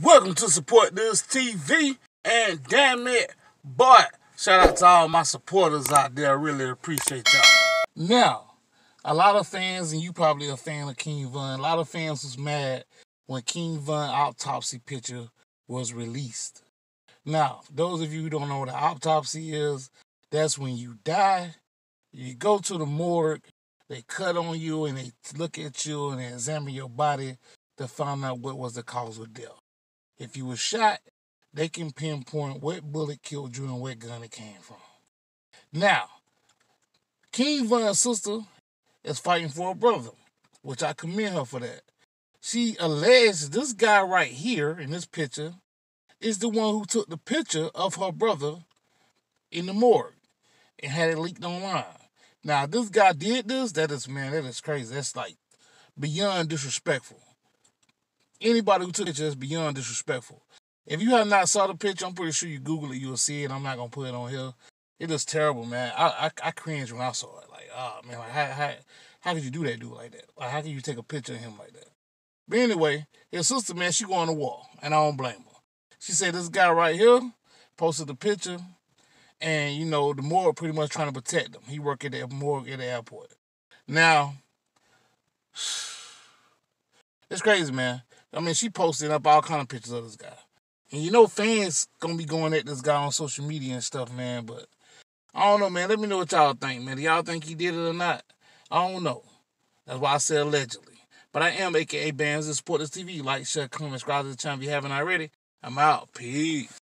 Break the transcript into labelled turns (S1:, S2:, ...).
S1: Welcome to Support This TV. And damn it, boy, shout out to all my supporters out there. I really appreciate y'all. Now, a lot of fans, and you probably a fan of King Von, a lot of fans was mad when King Von autopsy picture was released. Now, those of you who don't know what an autopsy is, that's when you die, you go to the morgue, they cut on you and they look at you and they examine your body to find out what was the cause of death. If you were shot, they can pinpoint what bullet killed you and what gun it came from. Now, King Von's sister is fighting for a brother, which I commend her for that. She alleges this guy right here in this picture is the one who took the picture of her brother in the morgue and had it leaked online. Now, this guy did this, that is, man, that is crazy. That's like beyond disrespectful. Anybody who took it is beyond disrespectful. If you have not saw the picture, I'm pretty sure you Google it, you'll see it. I'm not gonna put it on here. It looks terrible, man. I I, I cringe when I saw it. Like, oh man, like how how how could you do that dude like that? Like how can you take a picture of him like that? But anyway, his sister, man, she go on the wall, and I don't blame her. She said this guy right here posted the picture, and you know the morgue pretty much trying to protect him. He work at the morgue at the airport. Now, it's crazy, man. I mean, she posted up all kind of pictures of this guy. And you know fans gonna be going at this guy on social media and stuff, man, but I don't know, man. Let me know what y'all think, man. Do y'all think he did it or not? I don't know. That's why I said allegedly. But I am aka Bands and Support This TV. Like, share, comment, subscribe to the channel if you haven't already. I'm out. Peace.